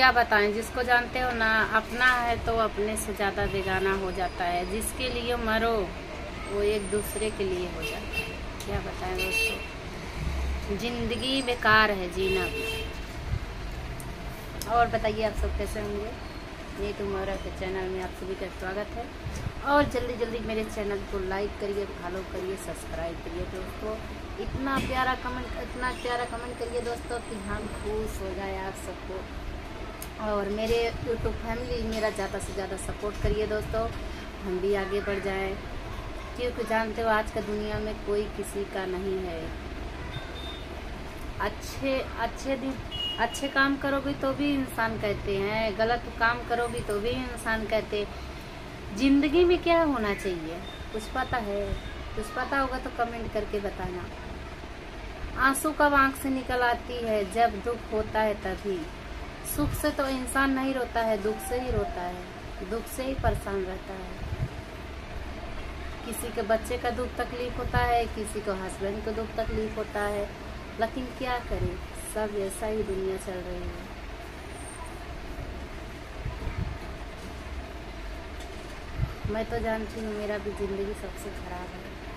क्या बताएँ, जिसको जानते हो ना, अपना है तो अपने से ज़्यादा बेगाना हो जाता है। जिसके लिए मरो, वो एक दूसरे के लिए हो जाता है। क्या बताएँ दोस्तों? ज़िंदगी बेकार है जीना भी। और बताइए आप सब कैसे होंगे? ये तुम्हारा के चैनल में आप सभी का स्वागत है। और जल्दी जल्दी मेरे चैनल को लाइक करिए, फॉलो करिए, सब्सक्राइब करिए दोस्तों। इतना प्यारा कमेंट, इतना प्यारा कमेंट करिए दोस्तों कि हम खुश हो जाए आप सबको। और मेरे यूट्यूब फैमिली मेरा ज़्यादा से ज़्यादा सपोर्ट करिए दोस्तों। हम भी आगे बढ़ जाएँ। क्योंकि जानते हो आज का दुनिया में कोई किसी का नहीं है। अच्छे अच्छे दिन, अच्छे काम करोगे तो भी इंसान कहते हैं, गलत काम करोगे तो भी इंसान कहते ज़िंदगी में क्या होना चाहिए? कुछ पता है? कुछ पता होगा तो कमेंट करके बताना। आँसू कब आँख से निकल आती है? जब दुख होता है तभी। सुख से तो इंसान नहीं रोता है, दुख से ही रोता है। दुख से ही परेशान रहता है। किसी के बच्चे का दुख तकलीफ़ होता है, किसी को हस्बैंड को दुख तकलीफ़ होता है। लेकिन क्या करें? सब ऐसा ही दुनिया चल रही है। मैं तो जानती हूँ मेरा भी ज़िंदगी सबसे ख़राब है।